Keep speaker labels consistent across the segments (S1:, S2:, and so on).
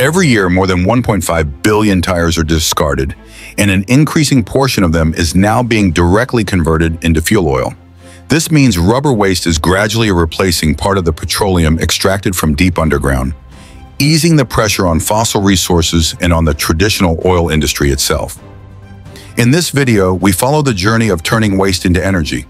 S1: Every year, more than 1.5 billion tires are discarded, and an increasing portion of them is now being directly converted into fuel oil. This means rubber waste is gradually replacing part of the petroleum extracted from deep underground, easing the pressure on fossil resources and on the traditional oil industry itself. In this video, we follow the journey of turning waste into energy.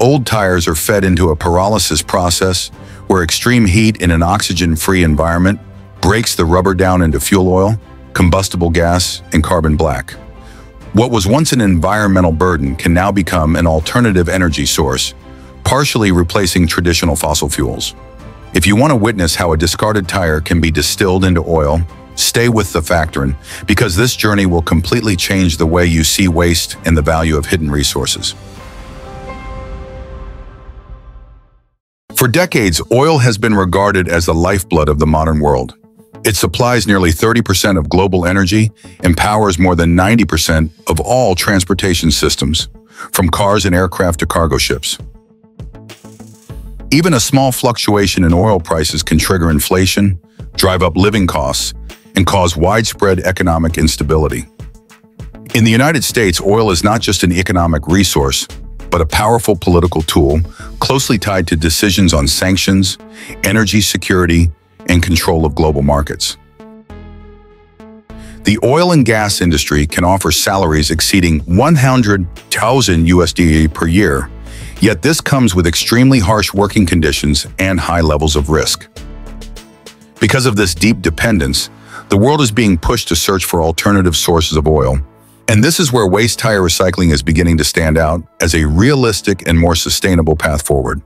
S1: Old tires are fed into a pyrolysis process where extreme heat in an oxygen-free environment breaks the rubber down into fuel oil, combustible gas, and carbon black. What was once an environmental burden can now become an alternative energy source, partially replacing traditional fossil fuels. If you want to witness how a discarded tire can be distilled into oil, stay with the Factoran, because this journey will completely change the way you see waste and the value of hidden resources. For decades, oil has been regarded as the lifeblood of the modern world. It supplies nearly 30% of global energy and powers more than 90% of all transportation systems, from cars and aircraft to cargo ships. Even a small fluctuation in oil prices can trigger inflation, drive up living costs, and cause widespread economic instability. In the United States, oil is not just an economic resource, but a powerful political tool closely tied to decisions on sanctions, energy security, and control of global markets. The oil and gas industry can offer salaries exceeding 100,000 USD per year, yet this comes with extremely harsh working conditions and high levels of risk. Because of this deep dependence, the world is being pushed to search for alternative sources of oil, and this is where waste tire recycling is beginning to stand out as a realistic and more sustainable path forward.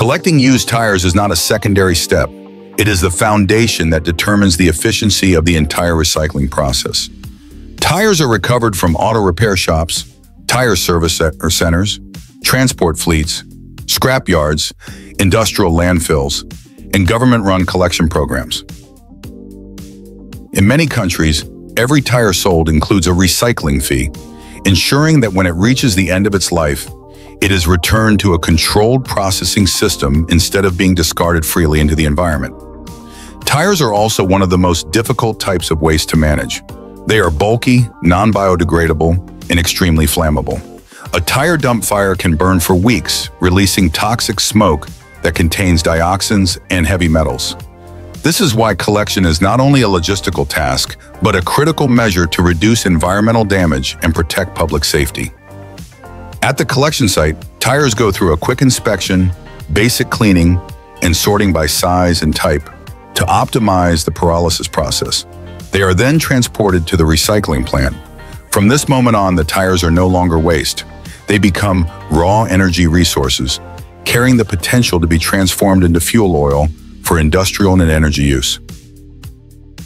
S1: Collecting used tires is not a secondary step. It is the foundation that determines the efficiency of the entire recycling process. Tires are recovered from auto repair shops, tire service centers, transport fleets, scrap yards, industrial landfills, and government-run collection programs. In many countries, every tire sold includes a recycling fee, ensuring that when it reaches the end of its life, it is returned to a controlled processing system instead of being discarded freely into the environment. Tires are also one of the most difficult types of waste to manage. They are bulky, non-biodegradable, and extremely flammable. A tire dump fire can burn for weeks, releasing toxic smoke that contains dioxins and heavy metals. This is why collection is not only a logistical task, but a critical measure to reduce environmental damage and protect public safety. At the collection site, tires go through a quick inspection, basic cleaning, and sorting by size and type to optimize the pyrolysis process. They are then transported to the recycling plant. From this moment on, the tires are no longer waste. They become raw energy resources, carrying the potential to be transformed into fuel oil for industrial and energy use.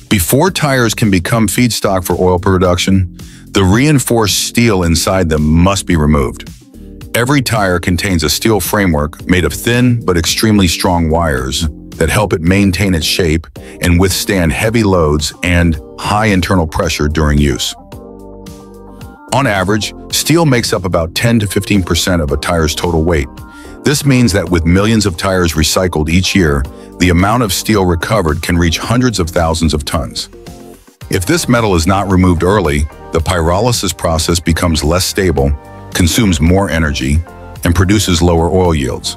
S1: Before tires can become feedstock for oil production, the reinforced steel inside them must be removed. Every tire contains a steel framework made of thin but extremely strong wires that help it maintain its shape and withstand heavy loads and high internal pressure during use. On average, steel makes up about 10 to 15% of a tire's total weight. This means that with millions of tires recycled each year, the amount of steel recovered can reach hundreds of thousands of tons. If this metal is not removed early, the pyrolysis process becomes less stable, consumes more energy, and produces lower oil yields.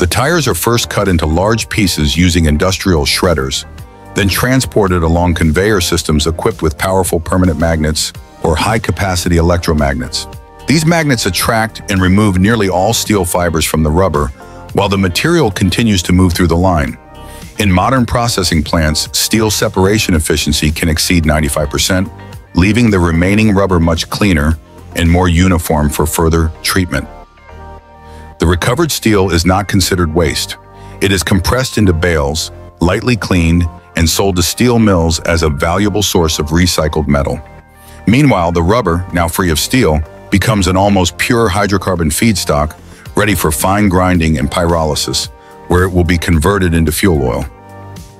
S1: The tires are first cut into large pieces using industrial shredders, then transported along conveyor systems equipped with powerful permanent magnets or high-capacity electromagnets. These magnets attract and remove nearly all steel fibers from the rubber, while the material continues to move through the line. In modern processing plants, steel separation efficiency can exceed 95%, leaving the remaining rubber much cleaner and more uniform for further treatment. The recovered steel is not considered waste. It is compressed into bales, lightly cleaned, and sold to steel mills as a valuable source of recycled metal. Meanwhile, the rubber, now free of steel, becomes an almost pure hydrocarbon feedstock ready for fine grinding and pyrolysis, where it will be converted into fuel oil.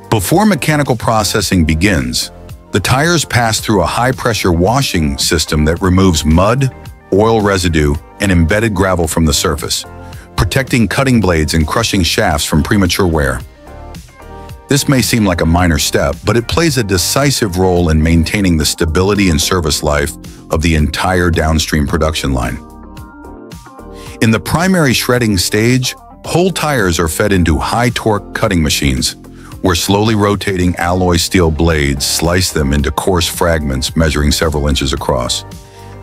S1: Before mechanical processing begins, the tires pass through a high-pressure washing system that removes mud, oil residue, and embedded gravel from the surface, protecting cutting blades and crushing shafts from premature wear. This may seem like a minor step, but it plays a decisive role in maintaining the stability and service life of the entire downstream production line. In the primary shredding stage, whole tires are fed into high-torque cutting machines, where slowly rotating alloy steel blades slice them into coarse fragments measuring several inches across.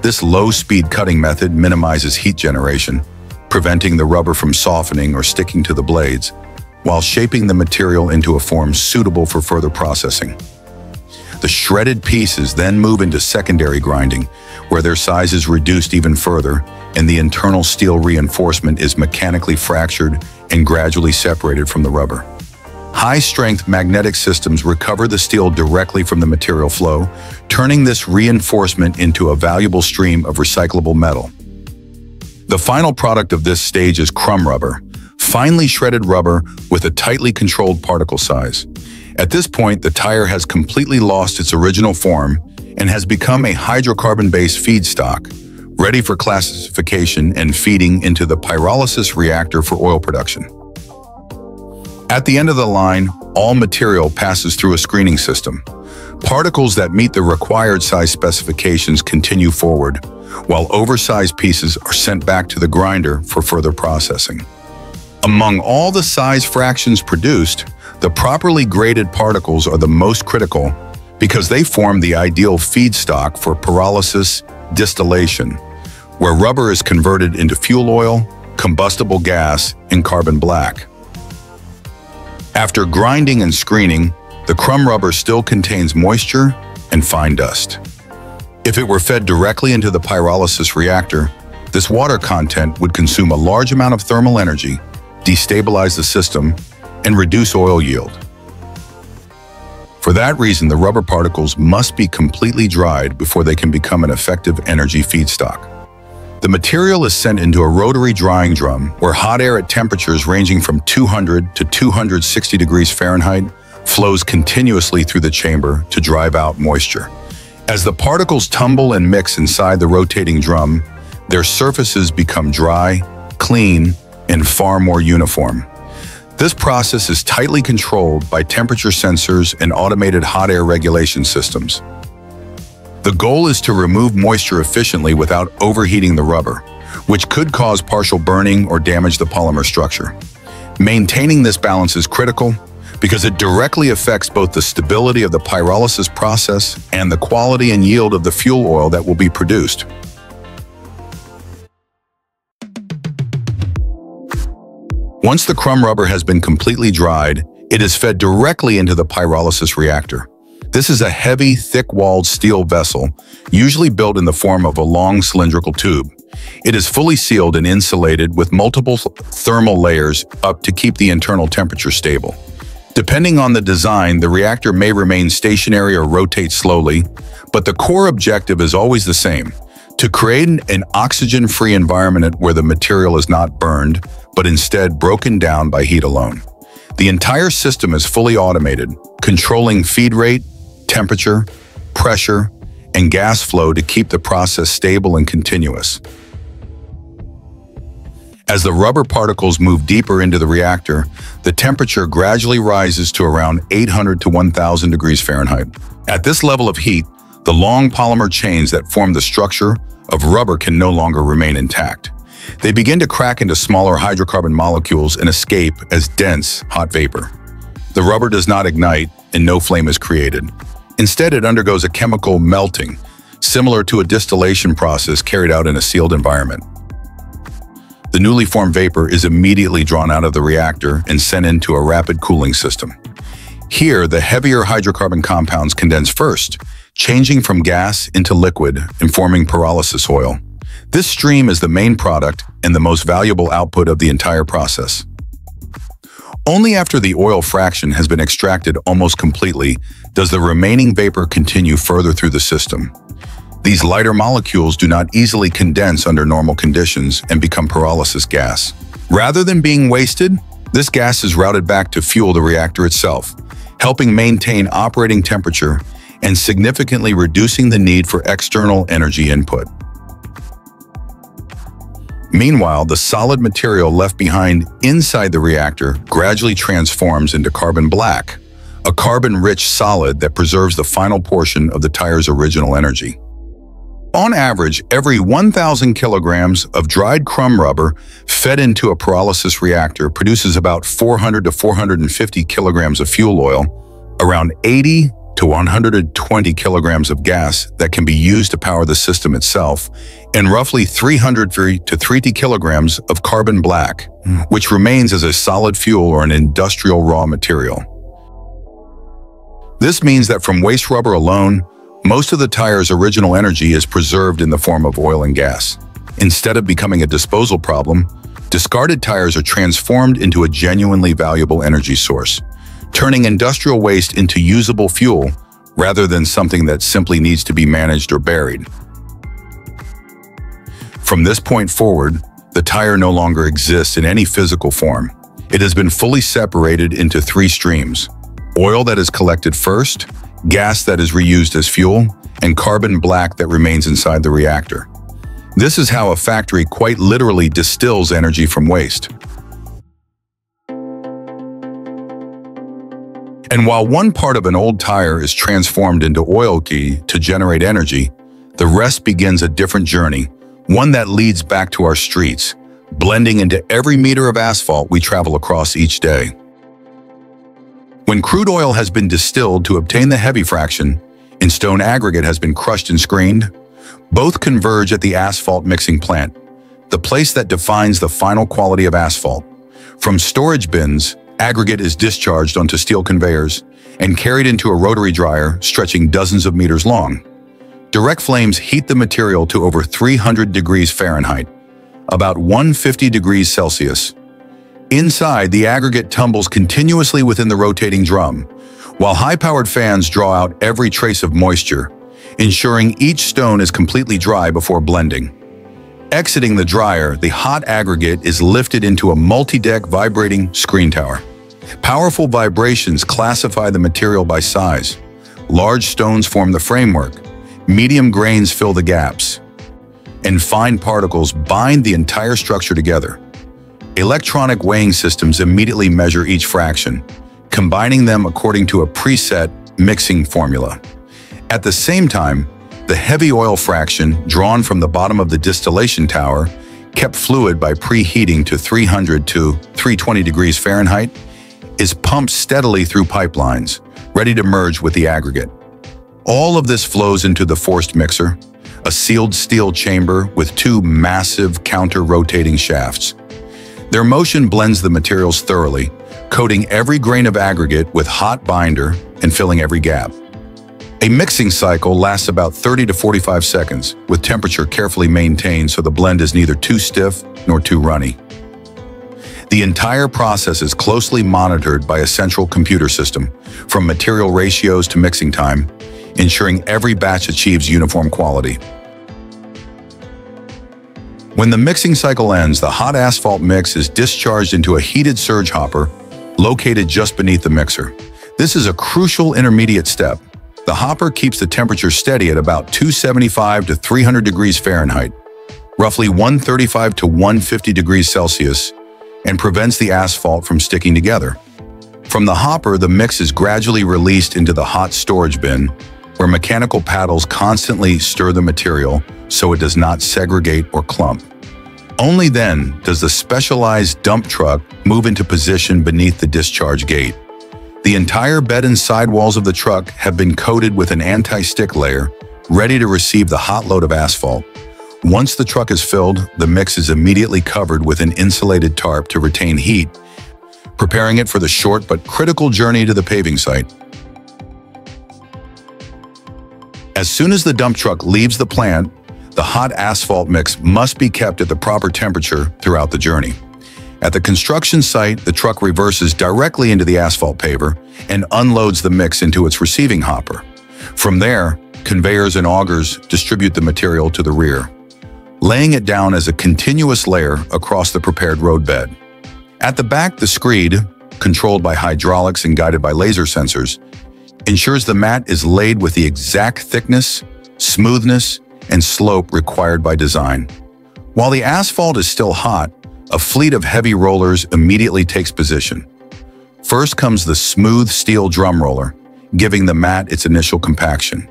S1: This low-speed cutting method minimizes heat generation, preventing the rubber from softening or sticking to the blades, while shaping the material into a form suitable for further processing. The shredded pieces then move into secondary grinding, where their size is reduced even further and the internal steel reinforcement is mechanically fractured and gradually separated from the rubber. High-strength magnetic systems recover the steel directly from the material flow, turning this reinforcement into a valuable stream of recyclable metal. The final product of this stage is crumb rubber, finely shredded rubber with a tightly controlled particle size. At this point, the tire has completely lost its original form and has become a hydrocarbon-based feedstock, ready for classification and feeding into the pyrolysis reactor for oil production. At the end of the line, all material passes through a screening system. Particles that meet the required size specifications continue forward, while oversized pieces are sent back to the grinder for further processing. Among all the size fractions produced, the properly graded particles are the most critical because they form the ideal feedstock for pyrolysis distillation, where rubber is converted into fuel oil, combustible gas, and carbon black. After grinding and screening, the crumb rubber still contains moisture and fine dust. If it were fed directly into the pyrolysis reactor, this water content would consume a large amount of thermal energy, destabilize the system, and reduce oil yield. For that reason, the rubber particles must be completely dried before they can become an effective energy feedstock. The material is sent into a rotary drying drum where hot air at temperatures ranging from 200 to 260 degrees Fahrenheit flows continuously through the chamber to drive out moisture. As the particles tumble and mix inside the rotating drum, their surfaces become dry, clean, and far more uniform. This process is tightly controlled by temperature sensors and automated hot air regulation systems. The goal is to remove moisture efficiently without overheating the rubber, which could cause partial burning or damage the polymer structure. Maintaining this balance is critical because it directly affects both the stability of the pyrolysis process and the quality and yield of the fuel oil that will be produced. Once the crumb rubber has been completely dried, it is fed directly into the pyrolysis reactor. This is a heavy, thick-walled steel vessel, usually built in the form of a long cylindrical tube. It is fully sealed and insulated with multiple thermal layers up to keep the internal temperature stable. Depending on the design, the reactor may remain stationary or rotate slowly, but the core objective is always the same, to create an oxygen-free environment where the material is not burned, but instead broken down by heat alone. The entire system is fully automated, controlling feed rate, temperature, pressure, and gas flow to keep the process stable and continuous. As the rubber particles move deeper into the reactor, the temperature gradually rises to around 800 to 1000 degrees Fahrenheit. At this level of heat, the long polymer chains that form the structure of rubber can no longer remain intact. They begin to crack into smaller hydrocarbon molecules and escape as dense hot vapor. The rubber does not ignite and no flame is created. Instead, it undergoes a chemical melting, similar to a distillation process carried out in a sealed environment. The newly formed vapor is immediately drawn out of the reactor and sent into a rapid cooling system. Here, the heavier hydrocarbon compounds condense first, changing from gas into liquid and forming pyrolysis oil. This stream is the main product and the most valuable output of the entire process. Only after the oil fraction has been extracted almost completely does the remaining vapor continue further through the system. These lighter molecules do not easily condense under normal conditions and become pyrolysis gas. Rather than being wasted, this gas is routed back to fuel the reactor itself, helping maintain operating temperature and significantly reducing the need for external energy input. Meanwhile, the solid material left behind inside the reactor gradually transforms into carbon black, a carbon-rich solid that preserves the final portion of the tire's original energy. On average, every 1,000 kilograms of dried crumb rubber fed into a pyrolysis reactor produces about 400 to 450 kilograms of fuel oil, around 80 to 120 kilograms of gas that can be used to power the system itself, and roughly 300 to 300 kilograms of carbon black, hmm. which remains as a solid fuel or an industrial raw material. This means that from waste rubber alone, most of the tire's original energy is preserved in the form of oil and gas. Instead of becoming a disposal problem, discarded tires are transformed into a genuinely valuable energy source, turning industrial waste into usable fuel rather than something that simply needs to be managed or buried. From this point forward, the tire no longer exists in any physical form. It has been fully separated into three streams. Oil that is collected first, gas that is reused as fuel, and carbon black that remains inside the reactor. This is how a factory quite literally distills energy from waste. And while one part of an old tire is transformed into oil key to generate energy, the rest begins a different journey, one that leads back to our streets, blending into every meter of asphalt we travel across each day. When crude oil has been distilled to obtain the heavy fraction, and stone aggregate has been crushed and screened, both converge at the asphalt mixing plant, the place that defines the final quality of asphalt. From storage bins, aggregate is discharged onto steel conveyors and carried into a rotary dryer stretching dozens of meters long. Direct flames heat the material to over 300 degrees Fahrenheit, about 150 degrees Celsius, Inside, the aggregate tumbles continuously within the rotating drum, while high-powered fans draw out every trace of moisture, ensuring each stone is completely dry before blending. Exiting the dryer, the hot aggregate is lifted into a multi-deck vibrating screen tower. Powerful vibrations classify the material by size. Large stones form the framework, medium grains fill the gaps, and fine particles bind the entire structure together. Electronic weighing systems immediately measure each fraction, combining them according to a preset mixing formula. At the same time, the heavy oil fraction, drawn from the bottom of the distillation tower, kept fluid by preheating to 300 to 320 degrees Fahrenheit, is pumped steadily through pipelines, ready to merge with the aggregate. All of this flows into the forced mixer, a sealed steel chamber with two massive counter-rotating shafts. Their motion blends the materials thoroughly, coating every grain of aggregate with hot binder and filling every gap. A mixing cycle lasts about 30 to 45 seconds, with temperature carefully maintained so the blend is neither too stiff nor too runny. The entire process is closely monitored by a central computer system, from material ratios to mixing time, ensuring every batch achieves uniform quality. When the mixing cycle ends, the hot asphalt mix is discharged into a heated surge hopper located just beneath the mixer. This is a crucial intermediate step. The hopper keeps the temperature steady at about 275 to 300 degrees Fahrenheit, roughly 135 to 150 degrees Celsius, and prevents the asphalt from sticking together. From the hopper, the mix is gradually released into the hot storage bin, where mechanical paddles constantly stir the material so it does not segregate or clump. Only then does the specialized dump truck move into position beneath the discharge gate. The entire bed and sidewalls of the truck have been coated with an anti-stick layer, ready to receive the hot load of asphalt. Once the truck is filled, the mix is immediately covered with an insulated tarp to retain heat, preparing it for the short but critical journey to the paving site. As soon as the dump truck leaves the plant, the hot asphalt mix must be kept at the proper temperature throughout the journey. At the construction site, the truck reverses directly into the asphalt paver and unloads the mix into its receiving hopper. From there, conveyors and augers distribute the material to the rear, laying it down as a continuous layer across the prepared roadbed. At the back, the screed, controlled by hydraulics and guided by laser sensors, ensures the mat is laid with the exact thickness, smoothness, and slope required by design. While the asphalt is still hot, a fleet of heavy rollers immediately takes position. First comes the smooth steel drum roller, giving the mat its initial compaction.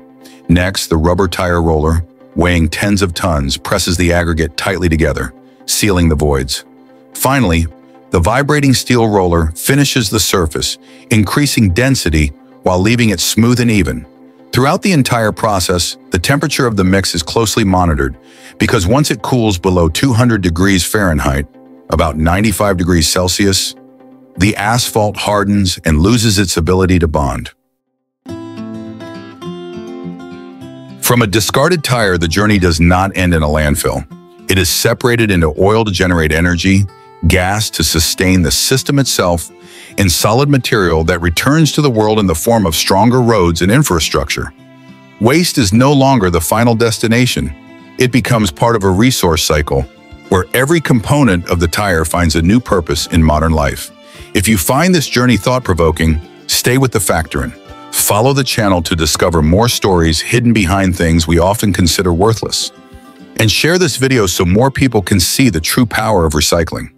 S1: Next, the rubber tire roller, weighing tens of tons, presses the aggregate tightly together, sealing the voids. Finally, the vibrating steel roller finishes the surface, increasing density while leaving it smooth and even. Throughout the entire process, the temperature of the mix is closely monitored because once it cools below 200 degrees Fahrenheit, about 95 degrees Celsius, the asphalt hardens and loses its ability to bond. From a discarded tire, the journey does not end in a landfill. It is separated into oil to generate energy, gas to sustain the system itself, and solid material that returns to the world in the form of stronger roads and infrastructure. Waste is no longer the final destination. It becomes part of a resource cycle where every component of the tire finds a new purpose in modern life. If you find this journey thought-provoking, stay with the Factoran. Follow the channel to discover more stories hidden behind things we often consider worthless. And share this video so more people can see the true power of recycling.